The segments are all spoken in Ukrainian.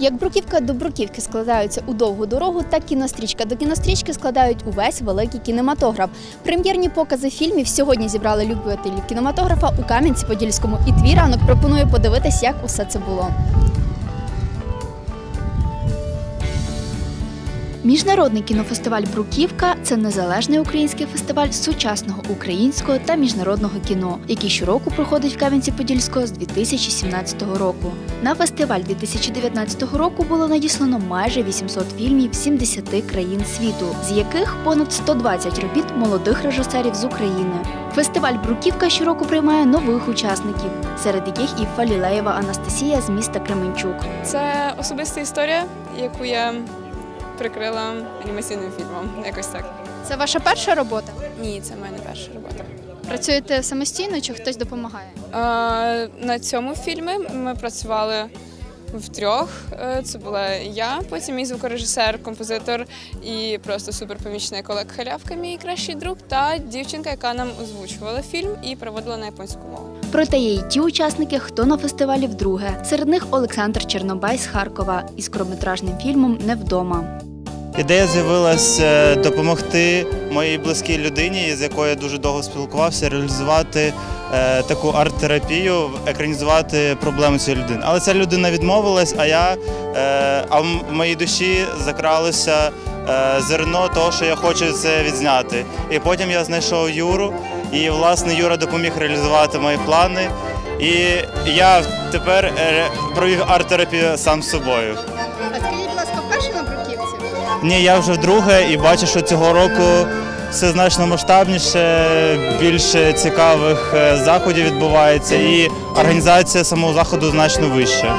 Як бруківка до бруківки складаються у довгу дорогу, так кінострічка до кінострічки складають увесь великий кінематограф. Прем'єрні покази фільмів сьогодні зібрали любителів кінематографа у Кам'янці-Подільському. І твій ранок пропоную подивитись, як усе це було. Міжнародний кінофестиваль Бруківка це незалежний український фестиваль сучасного українського та міжнародного кіно, який щороку проходить в Кам'янці-Подільського з 2017 року. На фестиваль 2019 року було надіслано майже 800 фільмів з 70 країн світу, з яких понад 120 робіт молодих режисерів з України. Фестиваль Бруківка щороку приймає нових учасників, серед яких і Фалілеєва Анастасія з міста Кременчук. Це особиста історія, яку я прикрила анімаційним фільмом. Якось так. Це ваша перша робота? Ні, це в мене перша робота. Працюєте самостійно чи хтось допомагає? А, на цьому фільмі ми працювали втрьох. Е, Це була я, потім мій звукорежисер, композитор і просто суперпомічник Олег Халявка, мій кращий друг, та дівчинка, яка нам озвучувала фільм і переводила на японську мову. Проте є й ті учасники, хто на фестивалі вдруге. Серед них Олександр Чернобай з Харкова із короткометражним фільмом Невдома. Ідея з'явилася допомогти моїй близькій людині, з якою я дуже довго спілкувався, реалізувати е, таку арт-терапію, екранізувати проблеми цієї людини. Але ця людина відмовилась, а я е, а в моїй душі закралося е, зерно того, що я хочу це відзняти. І потім я знайшов Юру, і власне Юра допоміг реалізувати мої плани. І я тепер е, провів арт-терапію сам з собою. Ні, я вже вдруге і бачу, що цього року все значно масштабніше, більше цікавих е, заходів відбувається, і організація самого заходу значно вища.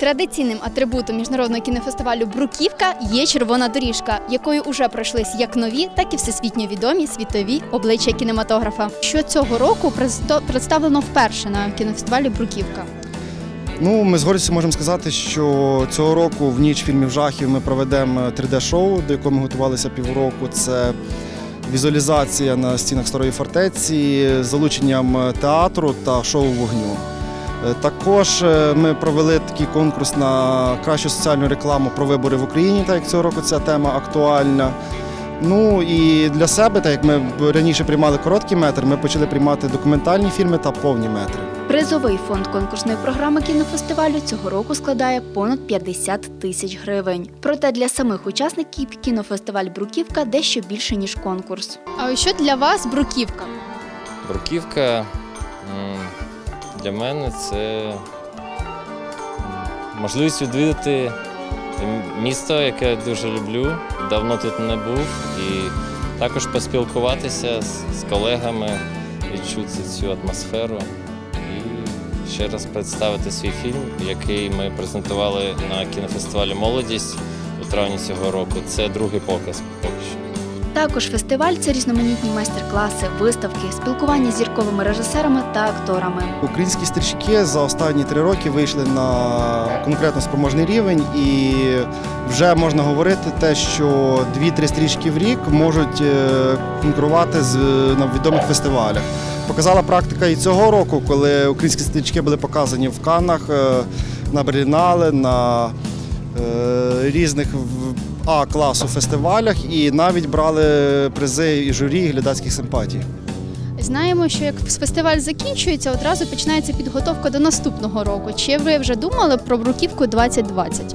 Традиційним атрибутом міжнародного кінофестивалю Бруківка є червона доріжка, якою уже пройшлись як нові, так і всесвітньо відомі світові обличчя кінематографа. Що цього року представлено вперше на кінофестивалі Бруківка. Ну, ми з гордістю можемо сказати, що цього року в ніч фільмів жахів ми проведемо 3D-шоу, до якого ми готувалися півроку. Це візуалізація на стінах старої фортеці з залученням театру та шоу вогню. Е, Також е, ми провели такий конкурс на кращу соціальну рекламу про вибори в Україні, так як цього року ця тема актуальна. Ну і для себе, так як ми раніше приймали короткий метр, ми почали приймати документальні фільми та повні метри. Призовий фонд конкурсної програми кінофестивалю цього року складає понад 50 тисяч гривень. Проте для самих учасників кінофестиваль Бруківка дещо більше ніж конкурс. А що для вас Бруківка? Бруківка для мене це можливість відвідати місто, яке я дуже люблю. Давно тут не був. І також поспілкуватися з, колегами, відчути цю атмосферу. І ще раз представити свій фільм, який ми презентували на кінофестивалі Молодість у травні цього року. Це другий показ. Також фестиваль це різноманітні майстер-класи, виставки, спілкування з зірковими режисерами та акторами. Українські стрічки за останні три роки вийшли на конкретно спроможний рівень, і вже можна говорити те, що дві-три стрічки в рік можуть е, конкурувати з на відомих фестивалях. Показала практика і цього року, коли українські стрічки були показані в Каннах, е, на Берлінале, на е, різних в- А-класу фестивалях і навіть брали призи і журі і глядацьких симпатій. Знаємо, що як фестиваль закінчується, одразу починається підготовка до наступного року. Чи ви вже думали про Бруківку 2020?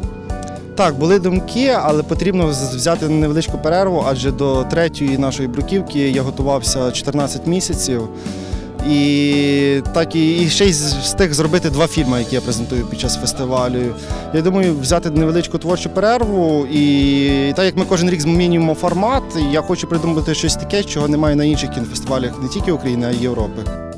Так, були думки, але потрібно взяти невеличку перерву, адже до третьої нашої бруківки я готувався 14 місяців. І так і, і ще й встиг зробити два фільми, які я презентую під час фестивалю. Я думаю, взяти невеличку творчу перерву. І так як ми кожен рік змінюємо формат, я хочу придумати щось таке, чого немає на інших кінофестивалях не тільки України, а й Європи.